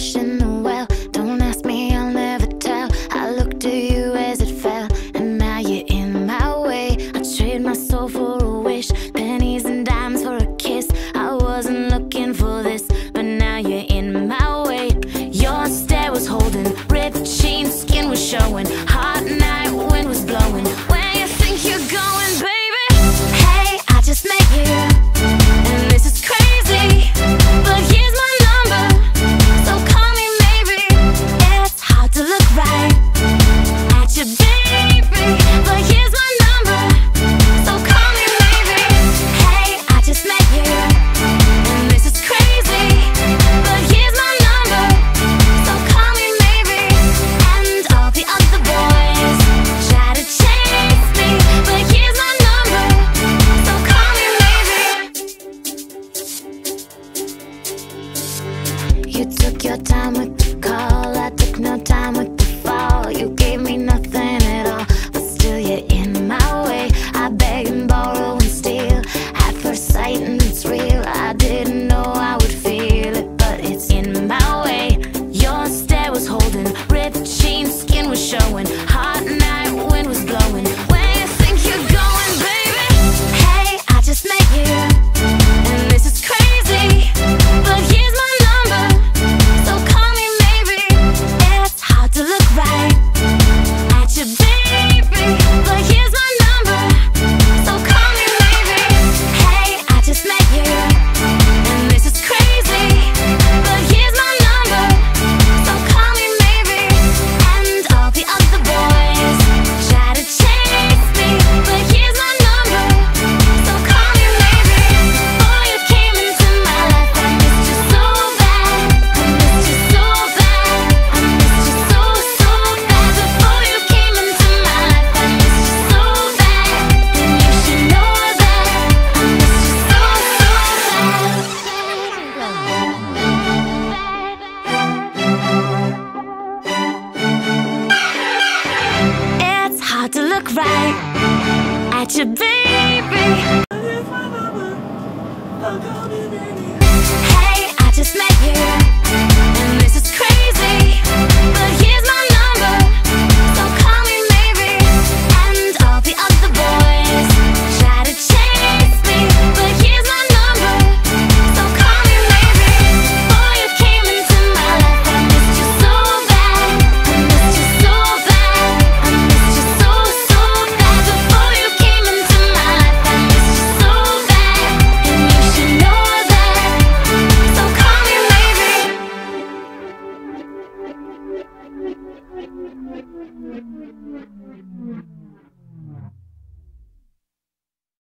fish in the well. Don't ask me, I'll never tell. I looked to you as it fell, and now you're in my way. I trade my soul for a wish, pennies and dimes for a kiss. I wasn't looking for this, but now you're in my way. Your stare was holding, ripped jeans, skin was showing, hot night wind was blowing. your time with look right at your baby. Hey, I just met you.